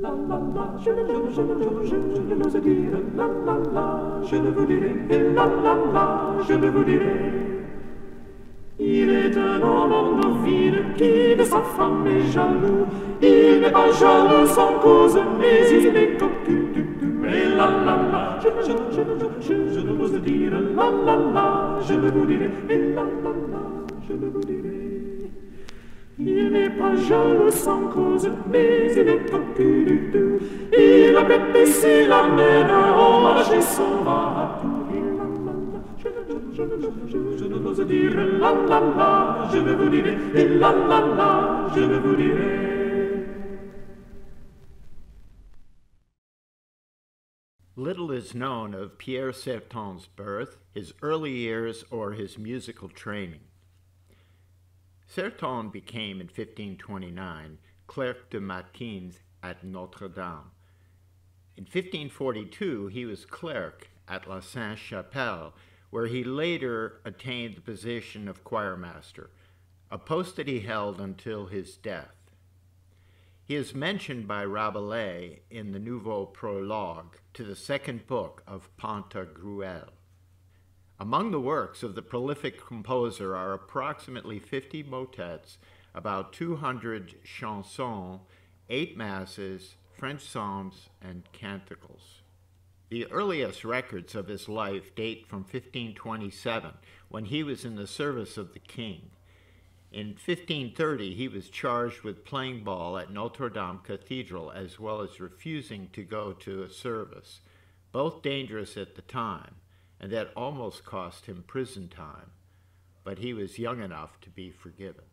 La la la, je ne, je ne, je ne, je ne, je ne l'ose dire. La la la, je ne vous dirai. Et la la la, je ne vous dirai. Il est un homme vide qui de sa femme est jaloux. Il n'est pas jaloux sans cause, mais il est du tout. Et la la la, je ne, je je ne, je ne, je ne l'ose dire. La la la, je ne vous dirai. Et la la la, je ne vous dirai. N'est pas jaloux sans cause, mais il est du tout. Il a bête ici la mène va je ne, dire. La la la, je vous. Et la la la, je vous. Little is known of Pierre Certon's birth, his early years, or his musical training. Certon became in 1529 clerk de matins at Notre Dame. In 1542, he was clerk at La Sainte Chapelle, where he later attained the position of choirmaster, a post that he held until his death. He is mentioned by Rabelais in the Nouveau Prologue to the second book of Pantagruel. Among the works of the prolific composer are approximately 50 motets, about 200 chansons, eight masses, French psalms, and canticles. The earliest records of his life date from 1527, when he was in the service of the king. In 1530, he was charged with playing ball at Notre Dame Cathedral as well as refusing to go to a service, both dangerous at the time, and that almost cost him prison time. But he was young enough to be forgiven.